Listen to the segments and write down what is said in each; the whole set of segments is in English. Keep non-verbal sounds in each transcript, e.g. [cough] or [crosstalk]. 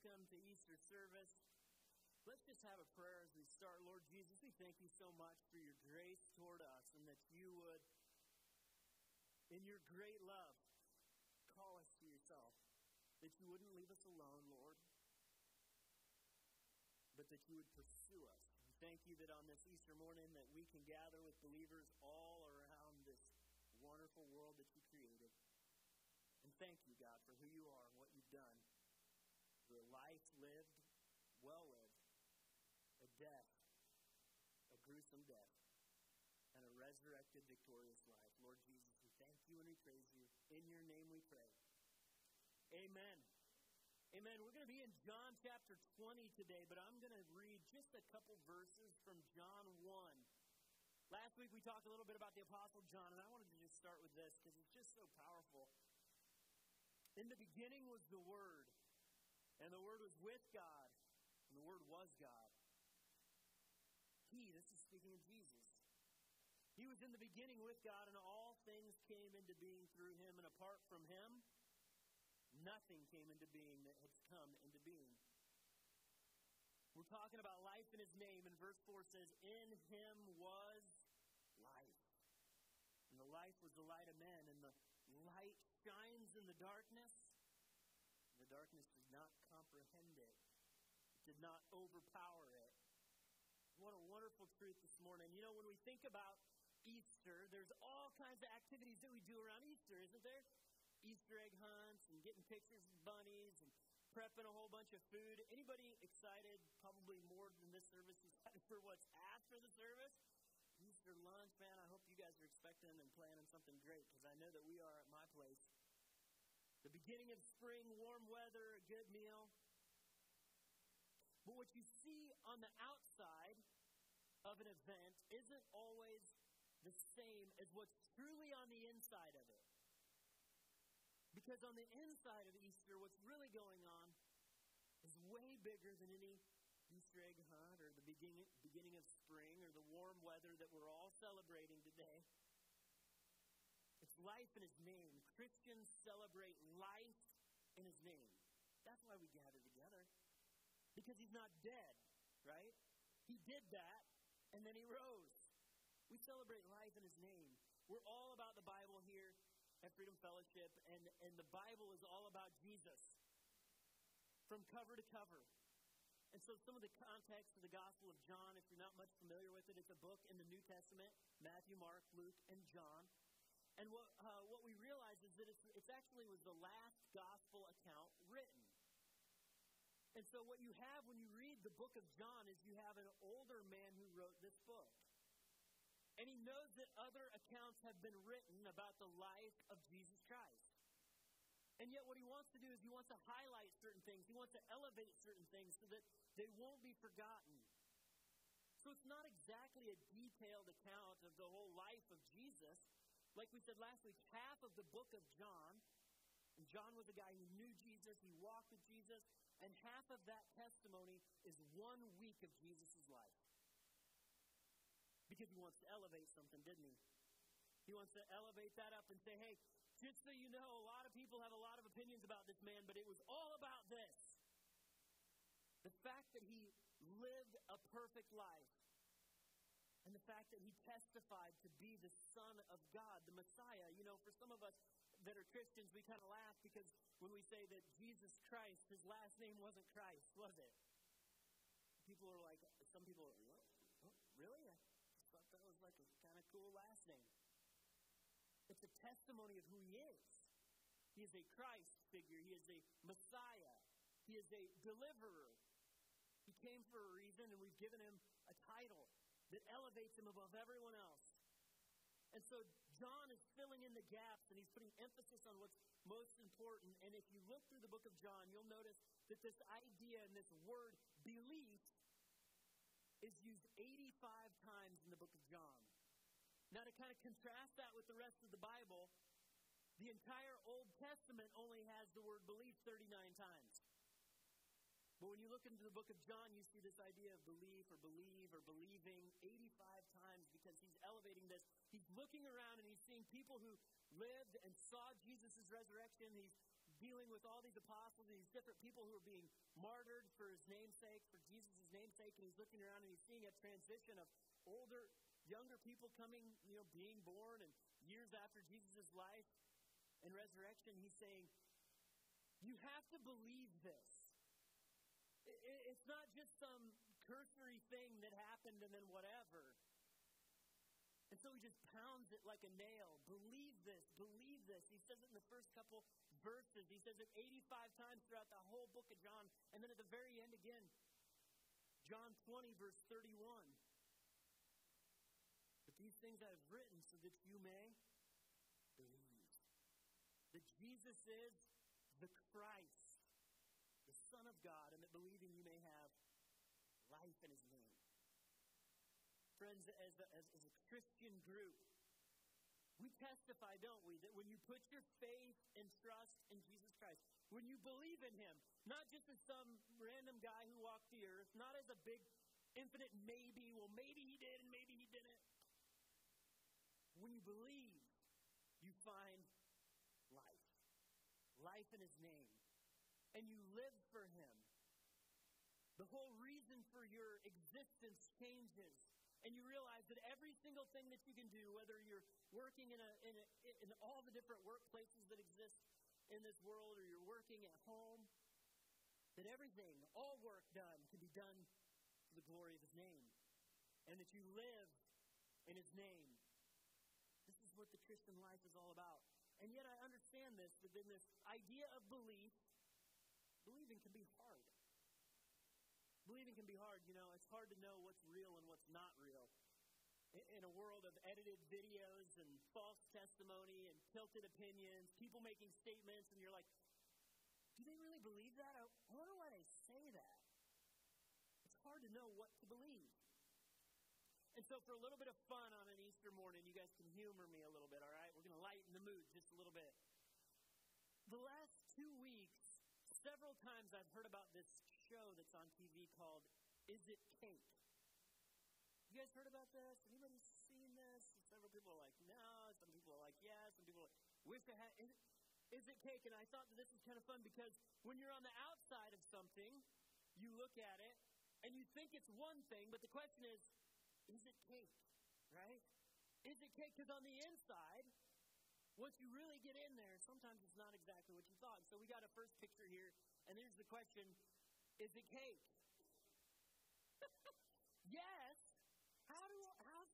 welcome to Easter service. Let's just have a prayer as we start. Lord Jesus, we thank you so much for your grace toward us and that you would, in your great love, call us to yourself. That you wouldn't leave us alone, Lord, but that you would pursue us. We thank you that on this Easter morning that we can gather with believers all around this wonderful world that you created. And thank you, God, for who you are and what you've done. A life lived, well lived, a death, a gruesome death, and a resurrected, victorious life. Lord Jesus, we thank you and we praise you. In your name we pray. Amen. Amen. We're going to be in John chapter 20 today, but I'm going to read just a couple verses from John 1. Last week we talked a little bit about the Apostle John, and I wanted to just start with this because it's just so powerful. In the beginning was the Word, and the Word was with God, and the Word was God. He, this is speaking of Jesus, he was in the beginning with God, and all things came into being through him, and apart from him, nothing came into being that has come into being. We're talking about life in his name, and verse 4 says, In him was life. And the life was the light of men, and the light shines in the darkness. and The darkness not comprehend it did not overpower it. What a wonderful truth this morning. You know, when we think about Easter, there's all kinds of activities that we do around Easter, isn't there? Easter egg hunts and getting pictures of bunnies and prepping a whole bunch of food. Anybody excited, probably more than this service, excited [laughs] for what's after the service? Easter lunch, man. I hope you guys are expecting and planning something great because I know that we are at my place. The beginning of spring, warm weather, a good meal. But what you see on the outside of an event isn't always the same as what's truly on the inside of it. Because on the inside of Easter, what's really going on is way bigger than any Easter egg hunt or the beginning, beginning of spring or the warm weather that we're all celebrating today. It's life in His name. Christians celebrate life in His name. That's why we gather together. Because He's not dead, right? He did that, and then He rose. We celebrate life in His name. We're all about the Bible here at Freedom Fellowship, and, and the Bible is all about Jesus from cover to cover. And so, some of the context of the Gospel of John, if you're not much familiar with it, it's a book in the New Testament Matthew, Mark, Luke, and John. And what, uh, what we realize is that it's, it's actually was the last Gospel account written. And so, what you have when you read the book of John is you have an older man who wrote this book. And he knows that other accounts have been written about the life of Jesus Christ. And yet, what he wants to do is he wants to highlight certain things. He wants to elevate certain things so that they won't be forgotten. So, it's not exactly a detailed account of the whole life of Jesus. Like we said last week, half of the book of John, and John was a guy who knew Jesus, he walked with Jesus, and half of that testimony is one week of Jesus' life. Because he wants to elevate something, didn't he? He wants to elevate that up and say, hey, just so you know, a lot of people have a lot of opinions about this man, but it was all about this. The fact that he lived a perfect life, and the fact that he testified to be the Son of God, the Messiah. You know, for some of us that are Christians, we kind of laugh because when we say that Jesus Christ, his last name wasn't Christ, was it? People are like, some people are, what? Oh, really? I thought that was like a kind of cool last name. It's a testimony of who he is. He is a Christ figure, he is a Messiah, he is a deliverer. He came for a reason, and we've given him a title that elevates him above everyone else. And so John is filling in the gaps and he's putting emphasis on what's most important. And if you look through the book of John, you'll notice that this idea and this word belief is used 85 times in the book of John. Now, to kind of contrast that with the rest of the Bible, the entire Old Testament only has the word belief 39 times. But when you look into the book of John, you see this idea of belief or believe or believing 85 times because he's elevating this. He's looking around and he's seeing people who lived and saw Jesus' resurrection. He's dealing with all these apostles and these different people who are being martyred for his namesake, for Jesus' namesake, and he's looking around and he's seeing a transition of older, younger people coming, you know, being born, and years after Jesus' life and resurrection, he's saying, You have to believe this. It's not just some cursory thing that happened and then whatever. And so he just pounds it like a nail. Believe this, believe this. He says it in the first couple verses. He says it 85 times throughout the whole book of John. And then at the very end again, John 20, verse 31. But these things I have written so that you may believe that Jesus is the Christ, God, and that believing you may have life in his name friends, as a, as, as a Christian group, we testify, don't we, that when you put your faith and trust in Jesus Christ, when you believe in Him, not just as some random guy who walked the earth, not as a big, infinite maybe, well, maybe He did and maybe He didn't. When you believe, you find life. Life in His name. And you live for Him. The whole reason for your existence changes and you realize that every single thing that you can do, whether you're working in, a, in, a, in all the different workplaces that exist in this world or you're working at home, that everything, all work done, can be done for the glory of His name. And that you live in His name. This is what the Christian life is all about. And yet I understand this, but in this idea of belief, believing can be hard believing can be hard. You know, it's hard to know what's real and what's not real. In a world of edited videos and false testimony and tilted opinions, people making statements, and you're like, do they really believe that? I wonder why they say that. It's hard to know what to believe. And so, for a little bit of fun on an Easter morning, you guys can humor me a little bit, all right? We're going to lighten the mood just a little bit. The last two weeks, several times I've heard about this show that's on TV called Is It Cake? You guys heard about this? Anybody seen this? Several people are like, no. Some people are like, yes. Some people are like, wish I had. Is it, is it cake? And I thought that this was kind of fun because when you're on the outside of something, you look at it and you think it's one thing, but the question is, is it cake? Right? Is it cake? Because on the inside, once you really get in there, sometimes it's not exactly what you thought. So we got a first picture here, and here's the question is it cake? [laughs] yes. How do how?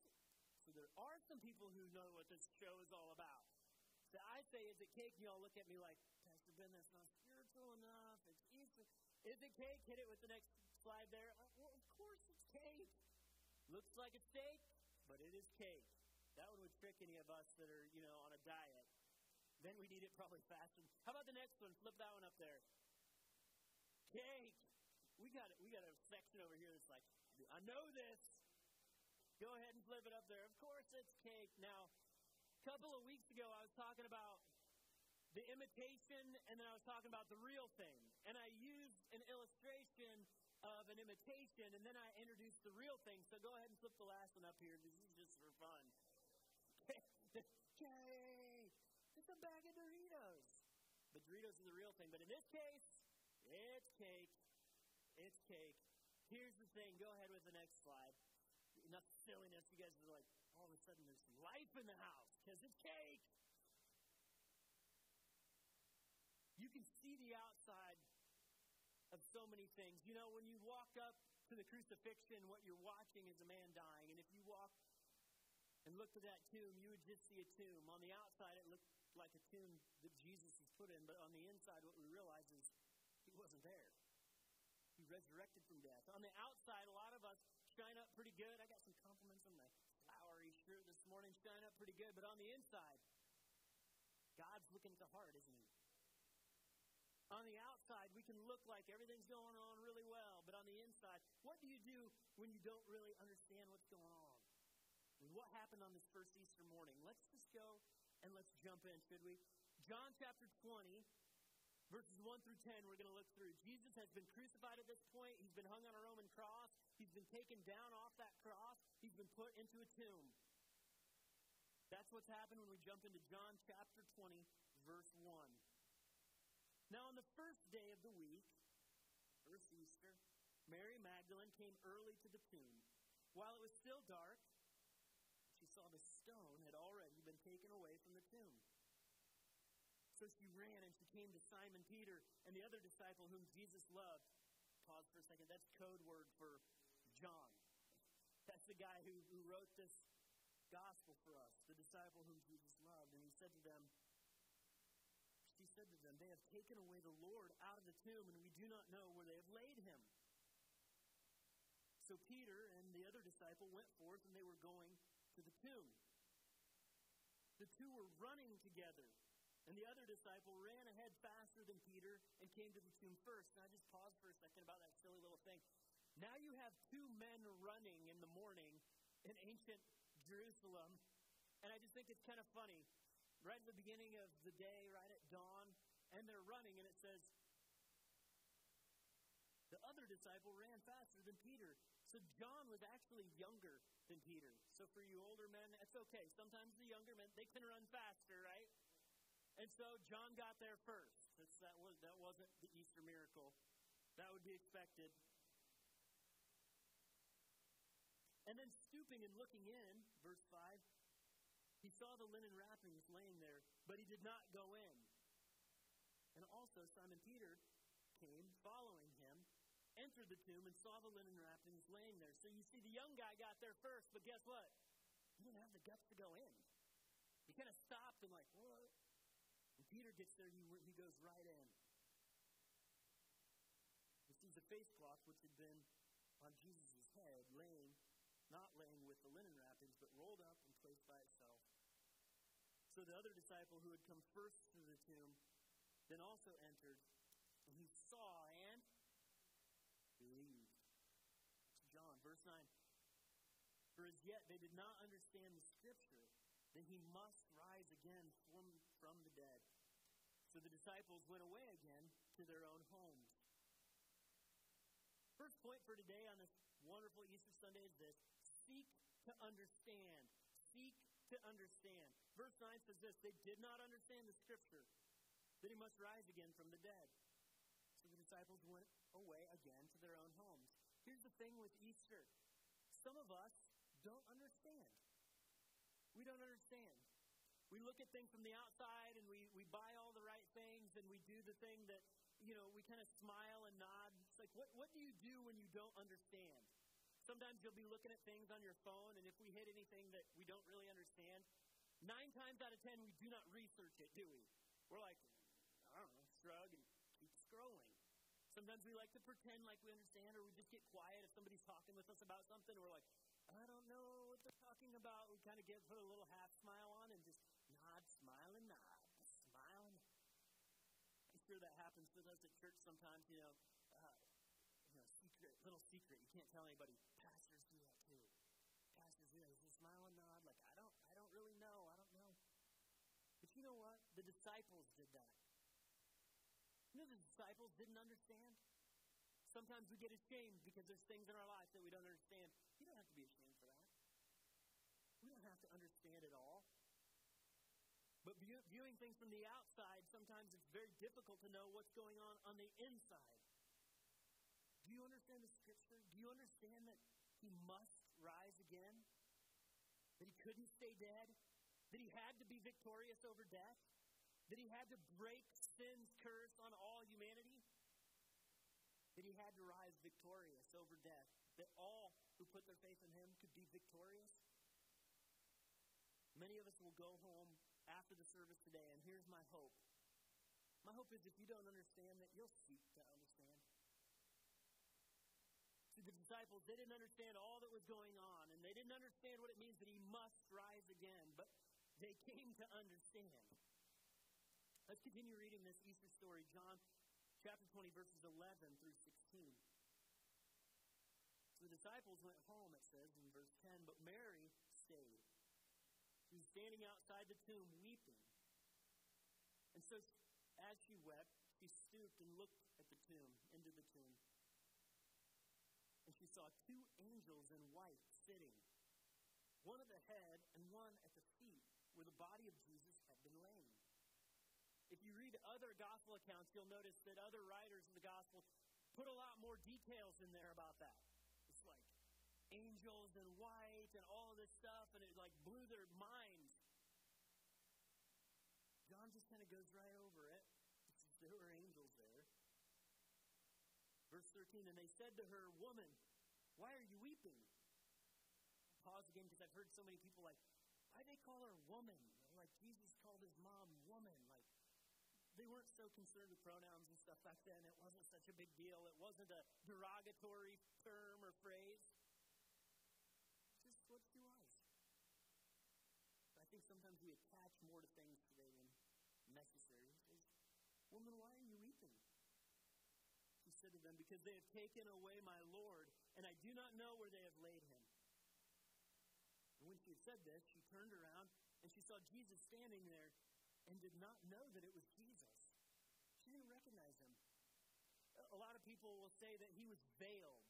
So there are some people who know what this show is all about. So I say, is it cake? And y'all look at me like, Pastor Ben, that's not spiritual enough. It's Easter. Is it cake? Hit it with the next slide there. Uh, well, of course it's cake. Looks like it's steak, but it is cake. That one would trick any of us that are, you know, on a diet. Then we'd eat it probably [laughs] faster. How about the next one? Flip that one up there. Cake we got it. we got a section over here that's like, I know this. Go ahead and flip it up there. Of course, it's cake. Now, a couple of weeks ago, I was talking about the imitation, and then I was talking about the real thing. And I used an illustration of an imitation, and then I introduced the real thing. So go ahead and flip the last one up here. This is just for fun. Cake! It's a bag of Doritos. But Doritos is the real thing. But in this case, it's cake. It's cake. Here's the thing. Go ahead with the next slide. Enough silliness. You guys are like, all of a sudden there's life in the house because it's cake. You can see the outside of so many things. You know, when you walk up to the crucifixion, what you're watching is a man dying. And if you walk and looked at that tomb, you would just see a tomb. On the outside, it looked like a tomb that Jesus was put in, but on the inside, what we realize is he wasn't there He resurrected from death. On the outside, a lot of us shine up pretty good. I got some compliments on my flowery shirt this morning, shine up pretty good. But on the inside, God's looking at the heart, isn't He? On the outside, we can look like everything's going on really well, but on the inside, what do you do when you don't really understand what's going on? What happened on this first Easter morning? Let's just go and let's jump in, should we? John chapter 20, Verses 1 through 10, we're going to look through. Jesus has been crucified at this point. He's been hung on a Roman cross. He's been taken down off that cross. He's been put into a tomb. That's what's happened when we jump into John chapter 20, verse 1. Now, on the first day of the week, first Easter, Mary Magdalene came early to the tomb. While it was still dark, stone had already been taken away from the tomb. So she ran and she came to Simon Peter and the other disciple whom Jesus loved. Pause for a second. That's code word for John. That's the guy who, who wrote this gospel for us, the disciple whom Jesus loved. And he said to them, She said to them, They have taken away the Lord out of the tomb, and we do not know where they have laid him. So Peter and the other disciple went forth, and they were going to the tomb. The two were running together. And the other disciple ran ahead faster than Peter and came to the tomb first. And I just paused for a second about that silly little thing. Now you have two men running in the morning in ancient Jerusalem. And I just think it's kind of funny. Right at the beginning of the day, right at dawn, and they're running, and it says, the other disciple ran faster than Peter. So John was actually younger than Peter. So for you older men, that's okay. Sometimes the younger men, they can run faster, right? And so John got there first. That's, that, was, that wasn't the Easter miracle. That would be expected. And then stooping and looking in, verse 5, he saw the linen wrappings laying there, but he did not go in. And also Simon Peter came following entered the tomb, and saw the linen wrappings laying there. So you see, the young guy got there first, but guess what? He didn't have the guts to go in. He kind of stopped and, like, what? When Peter gets there, he, he goes right in. He sees a face cloth which had been on Jesus' head, laying not laying with the linen wrappings, but rolled up and placed by itself. So the other disciple who had come first to the tomb then also entered, and he saw and believed. It's John, verse 9. For as yet they did not understand the scripture that he must rise again from, from the dead. So the disciples went away again to their own homes. First point for today on this wonderful Easter Sunday is this seek to understand. Seek to understand. Verse 9 says this they did not understand the scripture that he must rise again from the dead. So the disciples went away again to their own homes. Here's the thing with Easter some of us don't understand. We don't understand. We look at things from the outside and we, we buy all the right things and we do the thing that, you know, we kind of smile and nod. It's like, what, what do you do when you don't understand? Sometimes you'll be looking at things on your phone, and if we hit anything that we don't really understand, nine times out of ten, we do not research it, do we? We're like, I don't know, shrug and. Sometimes we like to pretend like we understand, or we just get quiet if somebody's talking with us about something. We're like, I don't know what they're talking about. We kind of get put a little half smile on and just nod, smile, and nod, smile. And I'm sure that happens with us at church sometimes. You know, uh, you know, secret, little secret. You can't tell anybody. Pastors do that too. Pastors do that. Smile and nod? Like I don't, I don't really know. I don't know. But you know what? The disciples did that. You know, the disciples didn't understand. Sometimes we get ashamed because there's things in our life that we don't understand. You don't have to be ashamed for that. We don't have to understand it all. But view, viewing things from the outside, sometimes it's very difficult to know what's going on on the inside. Do you understand the scripture? Do you understand that he must rise again? That he couldn't stay dead? That he had to be victorious over death? That he had to break sin's curse on all humanity? That he had to rise victorious over death? That all who put their faith in him could be victorious? Many of us will go home after the service today, and here's my hope. My hope is if you don't understand that, you'll seek to understand. See, the disciples, they didn't understand all that was going on, and they didn't understand what it means that he must rise again, but they came to understand. Let's continue reading this Easter story, John chapter 20, verses 11 through 16. So the disciples went home, it says in verse 10, but Mary stayed. She was standing outside the tomb weeping. And so, as she wept, she stooped and looked at the tomb, into the tomb. And she saw two angels in white sitting, one at the head and one at the feet, where the body of Jesus had been laid. If you read other gospel accounts, you'll notice that other writers of the gospel put a lot more details in there about that. It's like angels and white and all this stuff, and it like blew their minds. John just kind of goes right over it. [laughs] There were angels there. Verse 13, and they said to her, Woman, why are you weeping? Pause again because I've heard so many people like, why they call her woman? Like Jesus called his mom woman. They weren't so concerned with pronouns and stuff back then. It wasn't such a big deal. It wasn't a derogatory term or phrase. Just what she was. I think sometimes we attach more to things today than necessary. Says, Woman, why are you weeping? She said to them, Because they have taken away my Lord, and I do not know where they have laid him. And when she had said this, she turned around and she saw Jesus standing there and did not know that it was Jesus. She didn't recognize him. A lot of people will say that he was veiled,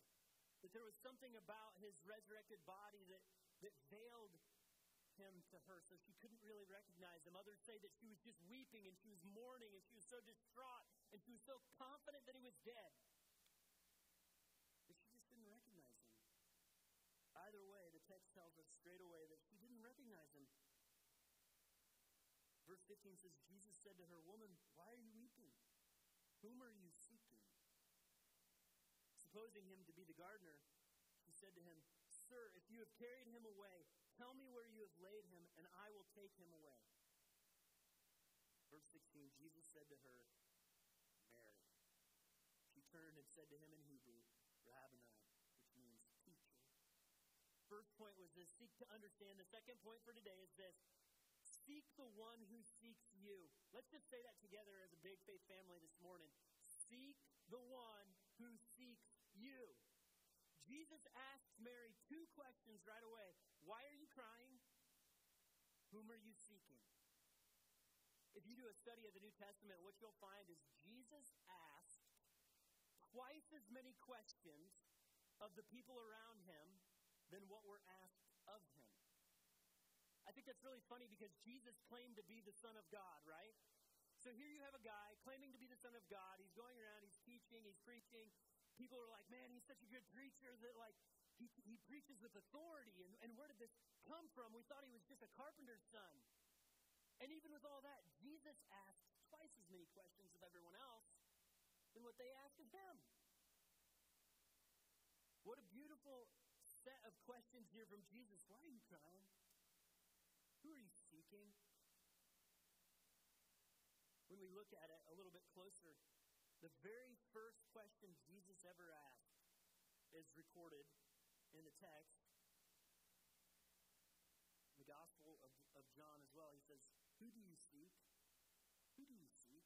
that there was something about his resurrected body that, that veiled him to her, so she couldn't really recognize him. Others say that she was just weeping and she was mourning and she was so distraught and she was so confident that he was dead But she just didn't recognize him. Either way, the text tells us straight away that she didn't recognize him. Verse 15 says, Jesus said to her, Woman, why are you weeping? Whom are you seeking? Supposing him to be the gardener, she said to him, Sir, if you have carried him away, tell me where you have laid him, and I will take him away. Verse 16 Jesus said to her, Mary. She turned and said to him in Hebrew, Rabboni, which means teacher. First point was this seek to understand. The second point for today is this seek the one who seeks you. Let's just say that together as a big faith family this morning. Seek the one who seeks you. Jesus asks Mary two questions right away. Why are you crying? Whom are you seeking? If you do a study of the New Testament, what you'll find is Jesus asked twice as many questions of the people around him than what were asked of him. I think that's really funny because Jesus claimed to be the Son of God, right? So here you have a guy claiming to be the Son of God. He's going around, he's teaching, he's preaching. People are like, man, he's such a good preacher that, like, he, he preaches with authority. And, and where did this come from? We thought he was just a carpenter's son. And even with all that, Jesus asked twice as many questions of everyone else than what they asked of him. What a beautiful set of questions here from Jesus. Why are you crying? When we look at it a little bit closer, the very first question Jesus ever asked is recorded in the text. The Gospel of, of John as well. He says, Who do you seek? Who do you seek?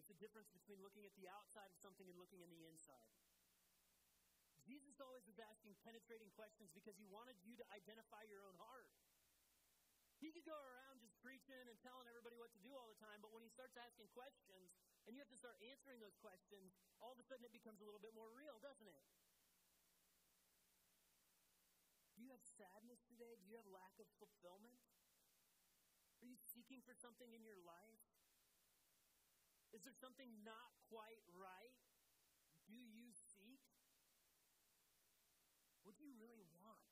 It's the difference between looking at the outside of something and looking in the inside. Jesus always was asking penetrating questions because he wanted you to identify your own heart. He could go around just preaching and telling everybody what to do all the time, but when he starts asking questions and you have to start answering those questions, all of a sudden it becomes a little bit more real, doesn't it? Do you have sadness today? Do you have lack of fulfillment? Are you seeking for something in your life? Is there something not quite right? Do you? What do you really want?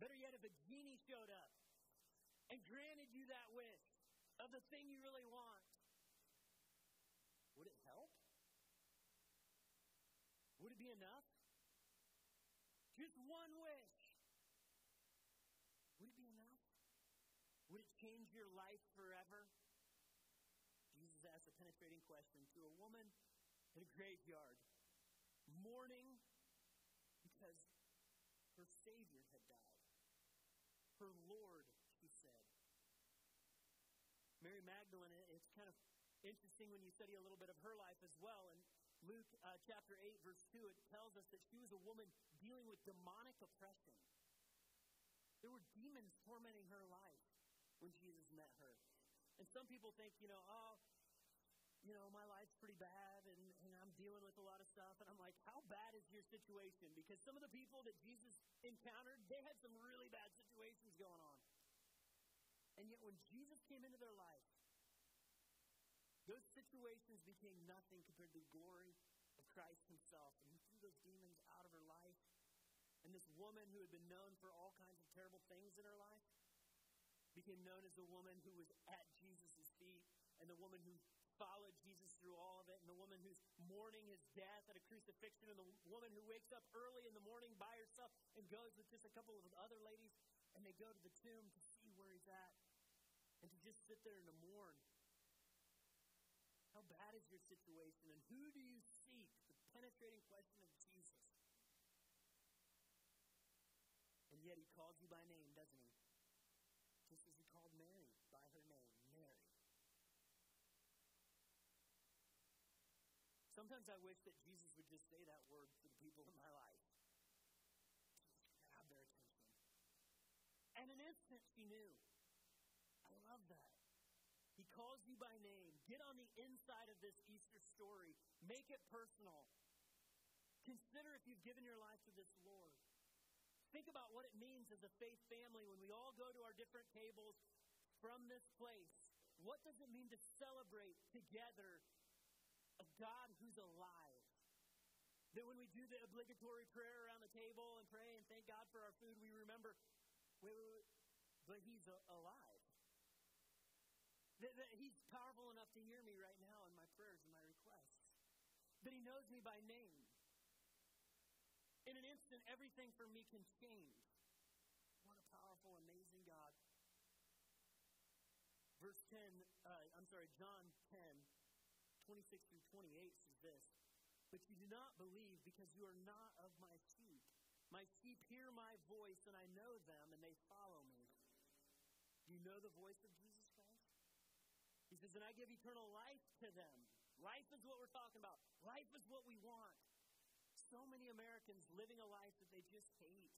Better yet, if a genie showed up and granted you that wish of the thing you really want, would it help? Would it be enough? Just one wish. Would it be enough? Would it change your life forever? Jesus asked a penetrating question to a woman in a graveyard, mourning her Savior had died. Her Lord, she said. Mary Magdalene, it's kind of interesting when you study a little bit of her life as well. In Luke uh, chapter 8, verse 2, it tells us that she was a woman dealing with demonic oppression. There were demons tormenting her life when Jesus met her. And some people think, you know, oh, you know, my life's pretty bad and, and I'm dealing with a lot of stuff. And I'm like, how bad is your situation? Because some of the encountered, they had some really bad situations going on. And yet, when Jesus came into their life, Those situations became nothing compared to the glory of Christ himself. And he threw those demons out of her life. And this woman who had been known for all kinds of terrible things in her life became known as the woman who was at Jesus' feet and the woman who followed Jesus through all of it, and the woman who's mourning his death at a crucifixion, and the woman who wakes up early in the morning by herself and goes with just a couple of other ladies, and they go to the tomb to see where he's at, and to just sit there and to mourn. How bad is your situation, and who do you seek? The penetrating question of Jesus. And yet he calls you by name, doesn't he? Just as he called Mary by her name, Mary. Sometimes I wish that Jesus would just say that word to the people in my life. Just grab their attention. And in an instant she knew. I love that. He calls you by name. Get on the inside of this Easter story. Make it personal. Consider if you've given your life to this Lord. Think about what it means as a faith family when we all go to our different tables from this place. What does it mean to celebrate together a God who's alive. That when we do the obligatory prayer around the table and pray and thank God for our food, we remember, wait, wait, wait, but He's a- alive. That, that He's powerful enough to hear me right now in my prayers and my requests. That He knows me by name. In an instant, everything for me can change. What a powerful, amazing God. Verse 10, uh, I'm sorry, John 10, 26 through 28 says this But you do not believe because you are not of my sheep. My sheep hear my voice, and I know them, and they follow me. Do you know the voice of Jesus Christ? He says, And I give eternal life to them. Life is what we're talking about, life is what we want. So many Americans living a life that they just hate.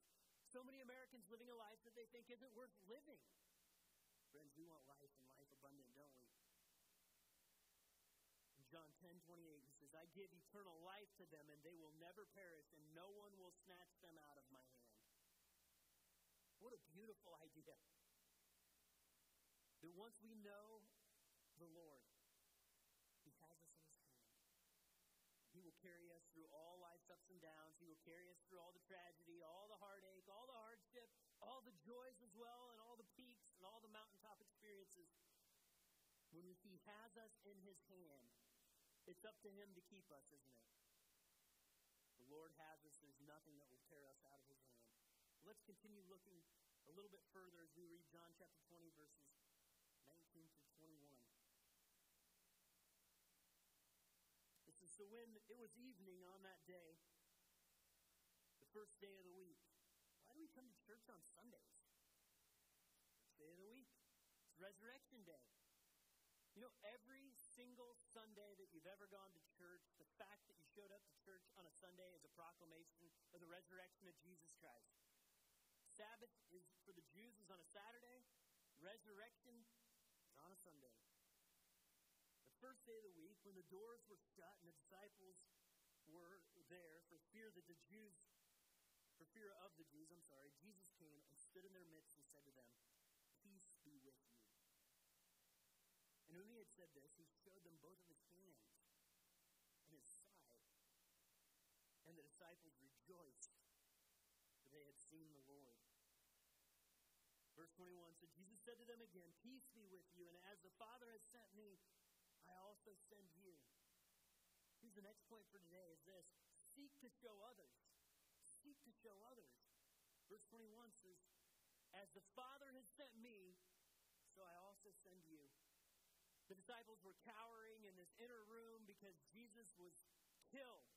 So many Americans living a life that they think isn't worth living. Friends, we want life and life abundant, don't we? In John 10 28, he says, I give eternal life to them, and they will never perish, and no one will snatch them out of my hand. What a beautiful idea. That once we know the Lord, He has us in His hand. He will carry us through all life's ups and downs. He will carry us through all the tragedy, all the heartache, all the hardship, all the joys as well, and all the peaks and all the mountaintop experiences. When He has us in His hand, it's up to Him to keep us, isn't it? The Lord has us. There's nothing that will tear us out of His hand. Let's continue looking a little bit further as we read John chapter 20, verses 19 through 21. It says, So when it was evening on that day, the first day of the week, why do we come to church on Sundays? First day of the week. It's Resurrection Day. You know, every single Sunday that you've ever gone to church, the fact that you showed up to church on a Sunday is a proclamation of the resurrection of Jesus Christ. Sabbath is for the Jews is on a Saturday. Resurrection is on a Sunday. The first day of the week, when the doors were shut and the disciples were there for fear that the Jews, for fear of the Jews, I'm sorry, Jesus came and stood in their midst and said to them, Peace be with you. When he had said this, he showed them both of his hands and his side. And the disciples rejoiced, for they had seen the Lord. Verse 21 So Jesus said to them again, Peace be with you, and as the Father has sent me, I also send you. Here's the next point for today is this seek to show others. Seek to show others. Verse 21 says, As the Father has sent me, so I also send you. The disciples were cowering in this inner room because Jesus was killed.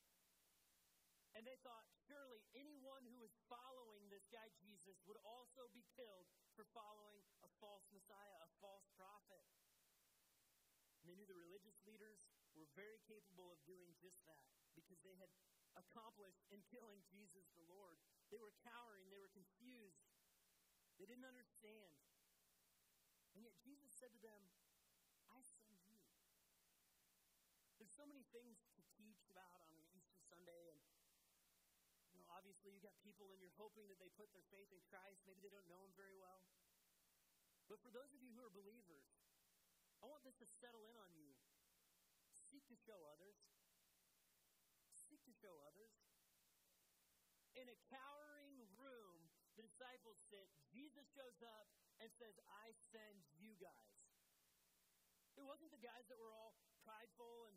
And they thought, surely anyone who is following this guy Jesus would also be killed for following a false Messiah, a false prophet. And they knew the religious leaders were very capable of doing just that because they had accomplished in killing Jesus the Lord. They were cowering, they were confused, they didn't understand. And yet Jesus said to them, I send you. There's so many things to teach about on an Easter Sunday, and you know, obviously you got people and you're hoping that they put their faith in Christ. Maybe they don't know him very well. But for those of you who are believers, I want this to settle in on you. seek to show others. Seek to show others. In a cowering room, the disciples sit. Jesus shows up and says, I send you guys. It wasn't the guys that were all prideful and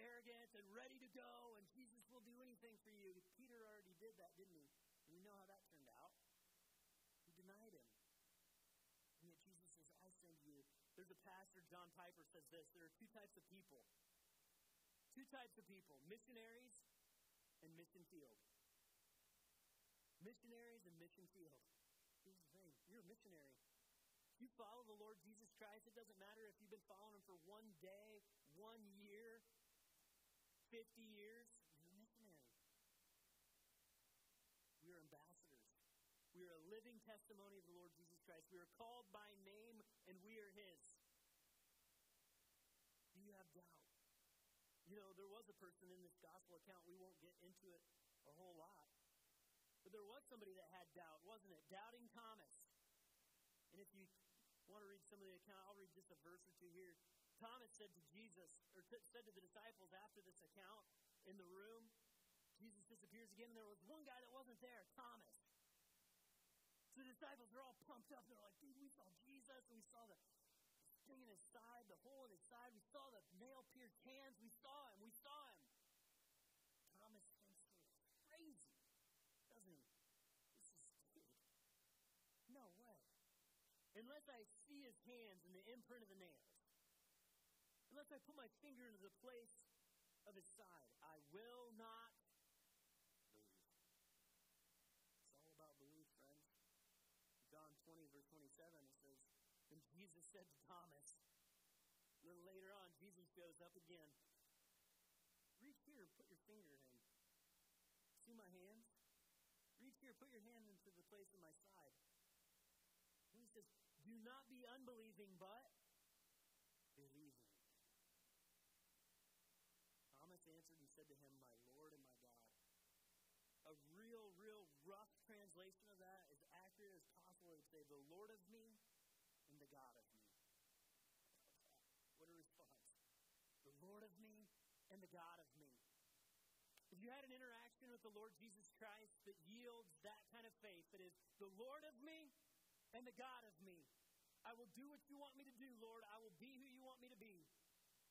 arrogant and ready to go and Jesus will do anything for you. Peter already did that, didn't he? And we know how that turned out. He denied him. And yet Jesus says, I send you. There's a pastor, John Piper, says this there are two types of people. Two types of people missionaries and mission field. Missionaries and mission field. Here's the thing you're a missionary. You follow the Lord Jesus Christ, it doesn't matter if you've been following him for one day, one year, 50 years, you're a missionary. We are ambassadors. We are a living testimony of the Lord Jesus Christ. We are called by name and we are His. Do you have doubt? You know, there was a person in this gospel account, we won't get into it a whole lot. But there was somebody that had doubt, wasn't it? Doubting Thomas. And if you want to read some of the account, I'll read just a verse or two here. Thomas said to Jesus, or t- said to the disciples after this account in the room, Jesus disappears again, and there was one guy that wasn't there, Thomas. So the disciples are all pumped up. They're like, dude, we saw Jesus, and we saw the thing in his side, the hole in his side. We saw the nail pierced hands. We saw him. We saw him. Thomas thinks we're crazy, doesn't he? This is stupid. No way. Unless I see his hands and the imprint of the nails unless I put my finger into the place of his side. I will not believe. It's all about belief, friends. John 20, verse 27, it says, Then Jesus said to Thomas, a little later on, Jesus shows up again. Reach here and put your finger in. See my hands? Reach here, put your hand into the place of my side. And he says, Do not be unbelieving, but believing. Answered and said to him, My Lord and my God. A real, real rough translation of that, as accurate as possible, would say, The Lord of me and the God of me. What a response. The Lord of me and the God of me. If you had an interaction with the Lord Jesus Christ that yields that kind of faith, that is the Lord of me and the God of me, I will do what you want me to do, Lord. I will be who you want me to be.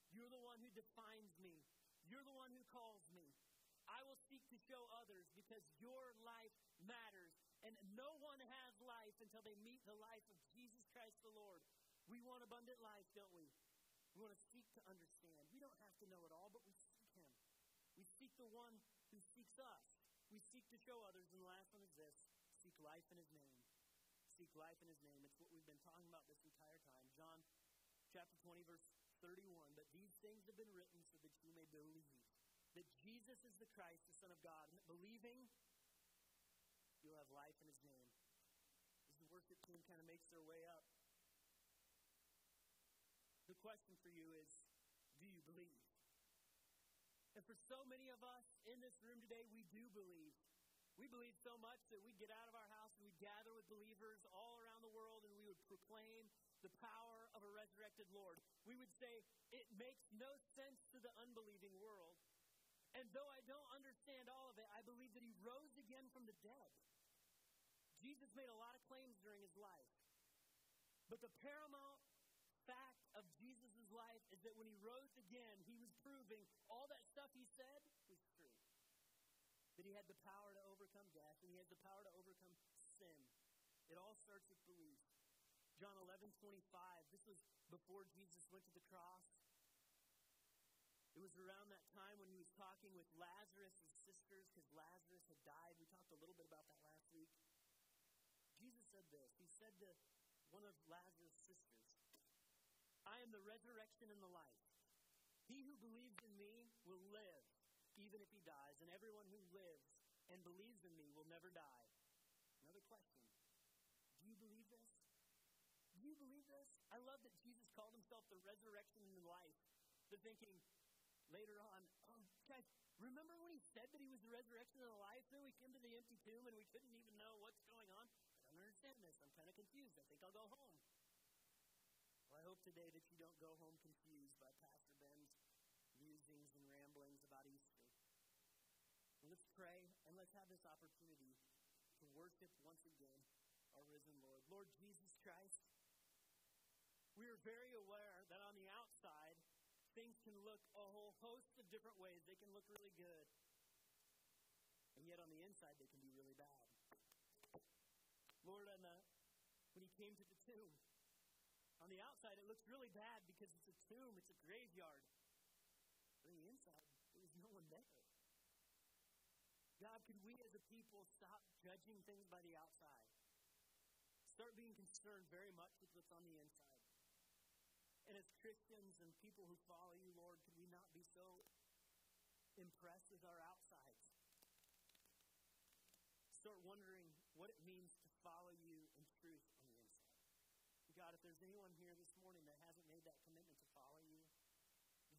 You're the one who defines me. You're the one who calls me. I will seek to show others because your life matters. And no one has life until they meet the life of Jesus Christ the Lord. We want abundant life, don't we? We want to seek to understand. We don't have to know it all, but we seek Him. We seek the one who seeks us. We seek to show others. And the last one is this seek life in His name. Seek life in His name. It's what we've been talking about this entire time. John chapter 20, verse 31. But these things have been written so that you may believe that Jesus is the Christ, the Son of God, and that believing, you'll have life in His name. As the worship team kind of makes their way up, the question for you is do you believe? And for so many of us in this room today, we do believe. We believe so much that we'd get out of our house and we'd gather with believers all around the world and we would proclaim the power of a resurrected Lord. We would say, it makes no sense to the unbelieving world. And though I don't understand all of it, I believe that he rose again from the dead. Jesus made a lot of claims during his life. But the paramount fact of Jesus' life is that when he rose again, he was proving all that stuff he said was true. That he had the power to overcome death and he has the power to overcome sin. It all starts with belief. John 11, 25. This was before Jesus went to the cross. It was around that time when he was talking with Lazarus' sisters because Lazarus had died. We talked a little bit about that last week. Jesus said this. He said to one of Lazarus' sisters, I am the resurrection and the life. He who believes in me will live, even if he dies, and everyone who lives and believes in me will never die. Another question you believe this? I love that Jesus called himself the resurrection and the life. But thinking later on, oh, guys, remember when he said that he was the resurrection and the life? Then we came to the empty tomb and we couldn't even know what's going on. I don't understand this. I'm kind of confused. I think I'll go home. Well, I hope today that you don't go home confused by Pastor Ben's musings and ramblings about Easter. Let's pray and let's have this opportunity to worship once again our risen Lord. Lord Jesus Christ, we are very aware that on the outside, things can look a whole host of different ways. They can look really good. And yet on the inside, they can be really bad. Lord, on the, uh, when he came to the tomb, on the outside, it looks really bad because it's a tomb, it's a graveyard. But on the inside, there was no one there. God, could we as a people stop judging things by the outside? Start being concerned very much with what's on the inside. And as Christians and people who follow you, Lord, could we not be so impressed with our outsides? Start wondering what it means to follow you in truth on the inside. God, if there's anyone here this morning that hasn't made that commitment to follow you,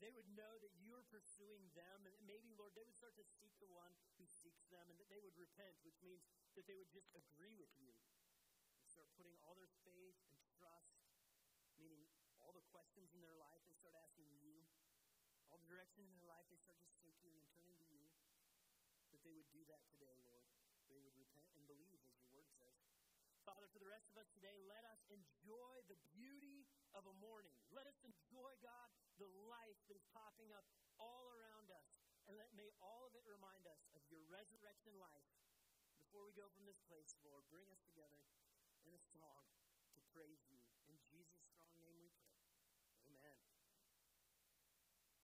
they would know that you're pursuing them, and maybe, Lord, they would start to seek the one who seeks them, and that they would repent, which means that they would just agree with you and start putting all their faith and trust, questions in their life, they start asking you. All the direction in their life, they start just seeking and turning to you. That they would do that today, Lord. They would repent and believe, as your word says. Father, for the rest of us today, let us enjoy the beauty of a morning. Let us enjoy, God, the life that is popping up all around us. And let, may all of it remind us of your resurrection life. Before we go from this place, Lord, bring us together in a song to praise you